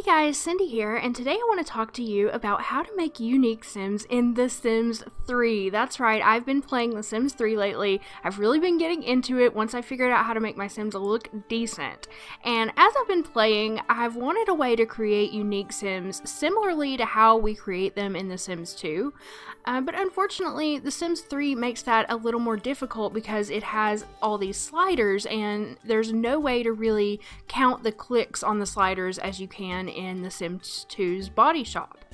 Hey guys, Cindy here, and today I want to talk to you about how to make unique Sims in The Sims 3. That's right, I've been playing The Sims 3 lately. I've really been getting into it once I figured out how to make my Sims look decent. And as I've been playing, I've wanted a way to create unique Sims similarly to how we create them in The Sims 2. Uh, but unfortunately, The Sims 3 makes that a little more difficult because it has all these sliders, and there's no way to really count the clicks on the sliders as you can in The Sims 2's body shop.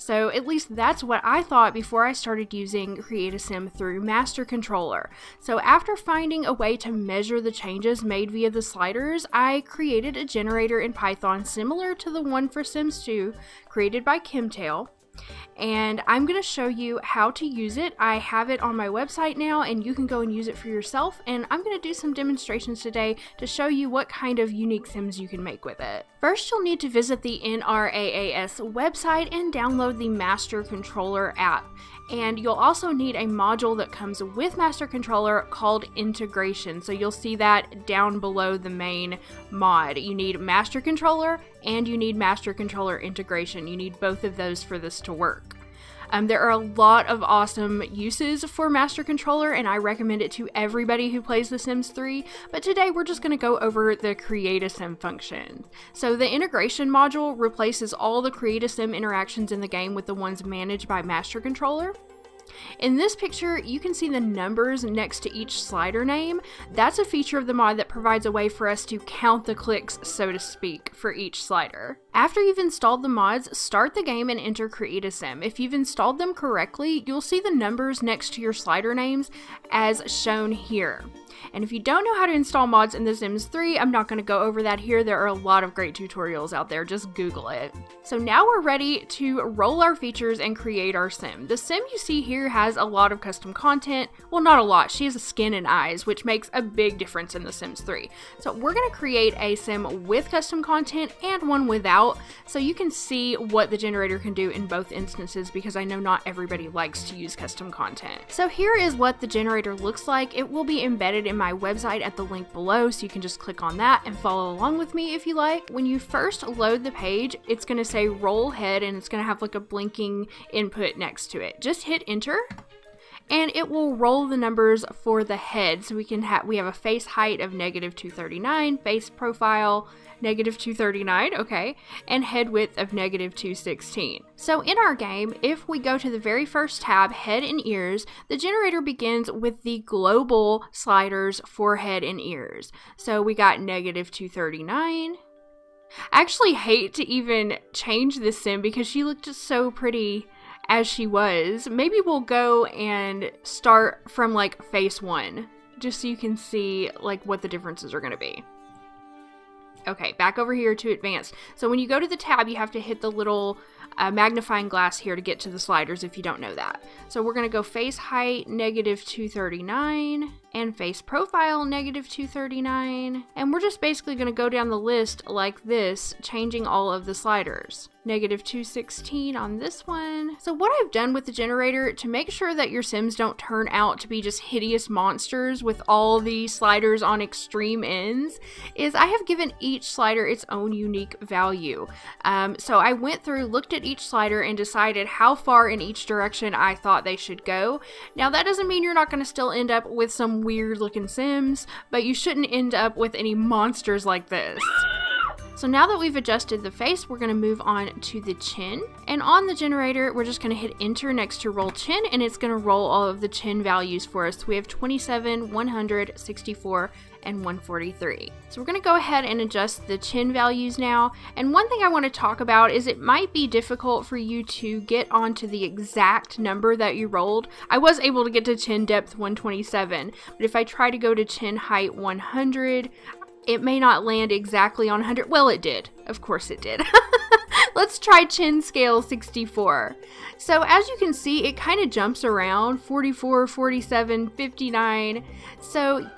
So at least that's what I thought before I started using Create a Sim through Master Controller. So after finding a way to measure the changes made via the sliders, I created a generator in Python similar to the one for Sims 2 created by Kimtail and I'm going to show you how to use it. I have it on my website now and you can go and use it for yourself and I'm going to do some demonstrations today to show you what kind of unique sims you can make with it. First you'll need to visit the NRAAS website and download the Master Controller app and you'll also need a module that comes with Master Controller called Integration. So you'll see that down below the main mod. You need Master Controller and you need Master Controller Integration. You need both of those for this to work. Um, there are a lot of awesome uses for Master Controller, and I recommend it to everybody who plays The Sims 3, but today we're just going to go over the Create a Sim function. So the integration module replaces all the Create a Sim interactions in the game with the ones managed by Master Controller. In this picture, you can see the numbers next to each slider name. That's a feature of the mod that provides a way for us to count the clicks, so to speak, for each slider. After you've installed the mods, start the game and enter Create a Sim. If you've installed them correctly, you'll see the numbers next to your slider names as shown here. And if you don't know how to install mods in The Sims 3, I'm not going to go over that here. There are a lot of great tutorials out there. Just Google it. So now we're ready to roll our features and create our sim. The sim you see here has a lot of custom content. Well, not a lot. She has a skin and eyes, which makes a big difference in The Sims 3. So we're going to create a sim with custom content and one without, so you can see what the generator can do in both instances because I know not everybody likes to use custom content. So here is what the generator looks like. It will be embedded in my website at the link below, so you can just click on that and follow along with me if you like. When you first load the page, it's going to say roll head and it's going to have like a blinking input next to it. Just hit enter and it will roll the numbers for the head. So we can have we have a face height of negative 239, face profile negative 239, okay, and head width of negative 216. So in our game, if we go to the very first tab, head and ears, the generator begins with the global sliders for head and ears. So we got negative 239, I actually hate to even change this sim because she looked so pretty as she was. Maybe we'll go and start from like face one, just so you can see like what the differences are going to be. Okay, back over here to advanced. So when you go to the tab, you have to hit the little uh, magnifying glass here to get to the sliders if you don't know that. So we're going to go face height negative 239 and face profile negative 239. And we're just basically going to go down the list like this, changing all of the sliders. Negative 216 on this one. So what I've done with the generator to make sure that your Sims don't turn out to be just hideous monsters with all the sliders on extreme ends is I have given each slider its own unique value. Um, so I went through, looked at each slider and decided how far in each direction I thought they should go. Now that doesn't mean you're not going to still end up with some weird looking Sims, but you shouldn't end up with any monsters like this. So now that we've adjusted the face, we're going to move on to the chin. And on the generator, we're just going to hit enter next to roll chin, and it's going to roll all of the chin values for us. We have 27, 100, 64, and 143. So we're going to go ahead and adjust the chin values now. And one thing I want to talk about is it might be difficult for you to get onto the exact number that you rolled. I was able to get to chin depth 127, but if I try to go to chin height 100, it may not land exactly on 100. Well, it did. Of course it did. Let's try chin scale 64. So as you can see, it kind of jumps around 44, 47, 59. So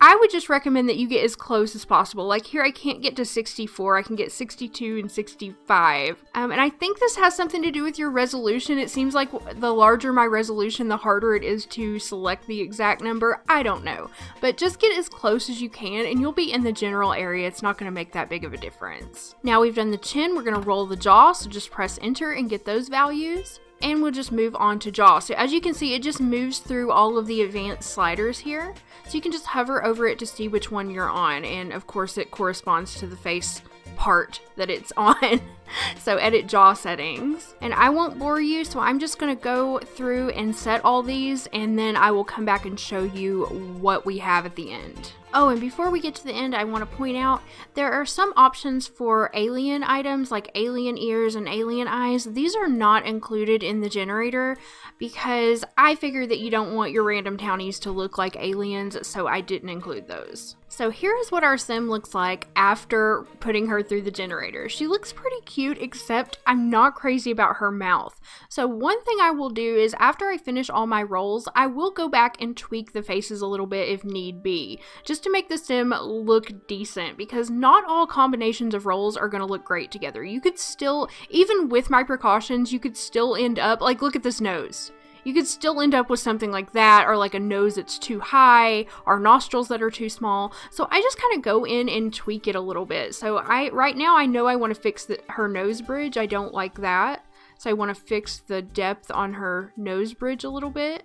I would just recommend that you get as close as possible. Like here, I can't get to 64. I can get 62 and 65. Um, and I think this has something to do with your resolution. It seems like the larger my resolution, the harder it is to select the exact number. I don't know. But just get as close as you can and you'll be in the general area. It's not going to make that big of a difference. Now we've done the chin, we're going to roll the jaw. So just press enter and get those values and we'll just move on to jaw. So as you can see, it just moves through all of the advanced sliders here. So you can just hover over it to see which one you're on. And of course it corresponds to the face part that it's on. so edit jaw settings. And I won't bore you, so I'm just gonna go through and set all these and then I will come back and show you what we have at the end. Oh, and before we get to the end, I want to point out there are some options for alien items like alien ears and alien eyes. These are not included in the generator because I figured that you don't want your random townies to look like aliens, so I didn't include those. So here is what our sim looks like after putting her through the generator. She looks pretty cute, except I'm not crazy about her mouth. So one thing I will do is after I finish all my rolls, I will go back and tweak the faces a little bit if need be, just to make the sim look decent, because not all combinations of rolls are going to look great together. You could still, even with my precautions, you could still end up, like look at this nose you could still end up with something like that or like a nose that's too high or nostrils that are too small. So I just kind of go in and tweak it a little bit. So I right now I know I want to fix the, her nose bridge. I don't like that. So I want to fix the depth on her nose bridge a little bit.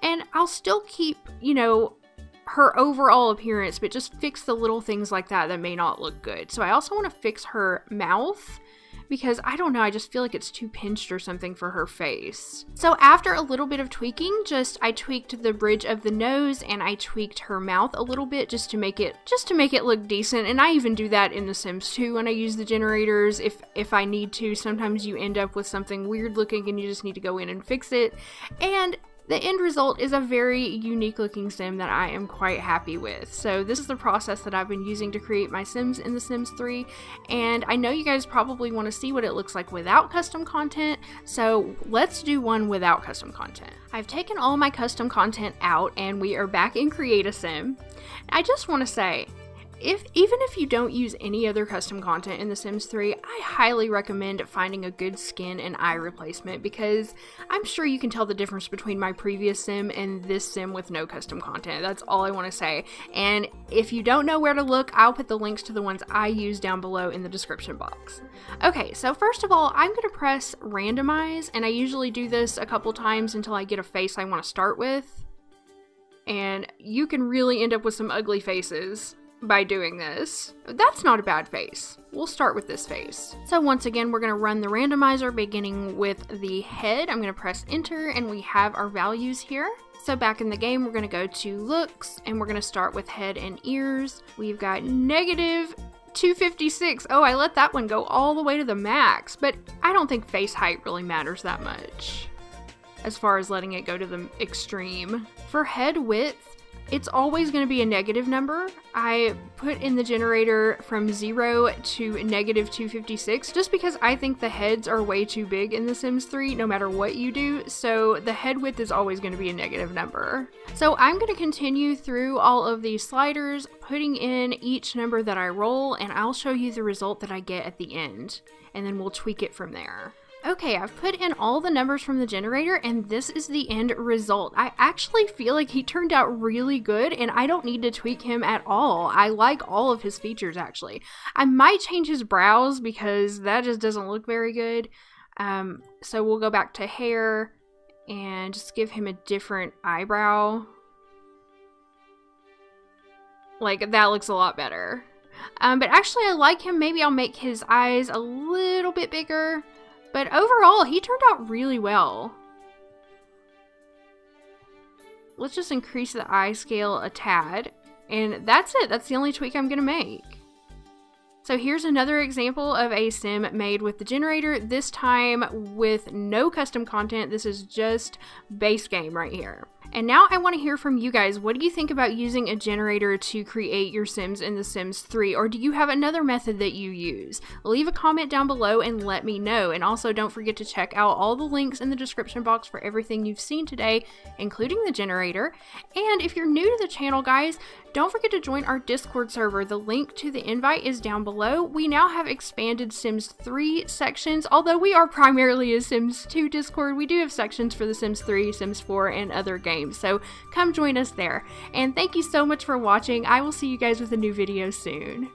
And I'll still keep, you know, her overall appearance, but just fix the little things like that that may not look good. So I also want to fix her mouth because I don't know, I just feel like it's too pinched or something for her face. So after a little bit of tweaking, just I tweaked the bridge of the nose and I tweaked her mouth a little bit just to make it just to make it look decent. And I even do that in The Sims 2 when I use the generators if if I need to. Sometimes you end up with something weird looking and you just need to go in and fix it. And the end result is a very unique looking sim that I am quite happy with. So this is the process that I've been using to create my sims in The Sims 3 and I know you guys probably want to see what it looks like without custom content so let's do one without custom content. I've taken all my custom content out and we are back in Create a Sim. I just want to say if even if you don't use any other custom content in The Sims 3, I highly recommend finding a good skin and eye replacement because I'm sure you can tell the difference between my previous sim and this sim with no custom content. That's all I want to say. And if you don't know where to look, I'll put the links to the ones I use down below in the description box. Okay, so first of all, I'm going to press randomize, and I usually do this a couple times until I get a face I want to start with. And you can really end up with some ugly faces by doing this. That's not a bad face. We'll start with this face. So once again, we're going to run the randomizer beginning with the head. I'm going to press enter and we have our values here. So back in the game, we're going to go to looks and we're going to start with head and ears. We've got negative 256. Oh, I let that one go all the way to the max, but I don't think face height really matters that much as far as letting it go to the extreme. For head width, it's always going to be a negative number. I put in the generator from 0 to negative 256 just because I think the heads are way too big in The Sims 3 no matter what you do, so the head width is always going to be a negative number. So I'm going to continue through all of these sliders, putting in each number that I roll, and I'll show you the result that I get at the end, and then we'll tweak it from there. Okay, I've put in all the numbers from the generator and this is the end result. I actually feel like he turned out really good and I don't need to tweak him at all. I like all of his features actually. I might change his brows because that just doesn't look very good. Um, so we'll go back to hair and just give him a different eyebrow. Like, that looks a lot better. Um, but actually, I like him. Maybe I'll make his eyes a little bit bigger. But overall, he turned out really well. Let's just increase the eye scale a tad. And that's it. That's the only tweak I'm going to make. So here's another example of a sim made with the generator, this time with no custom content. This is just base game right here. And now I want to hear from you guys. What do you think about using a generator to create your Sims in The Sims 3? Or do you have another method that you use? Leave a comment down below and let me know. And also don't forget to check out all the links in the description box for everything you've seen today, including the generator. And if you're new to the channel, guys, don't forget to join our Discord server. The link to the invite is down below. We now have expanded Sims 3 sections. Although we are primarily a Sims 2 Discord, we do have sections for The Sims 3, Sims 4, and other games. So come join us there. And thank you so much for watching. I will see you guys with a new video soon.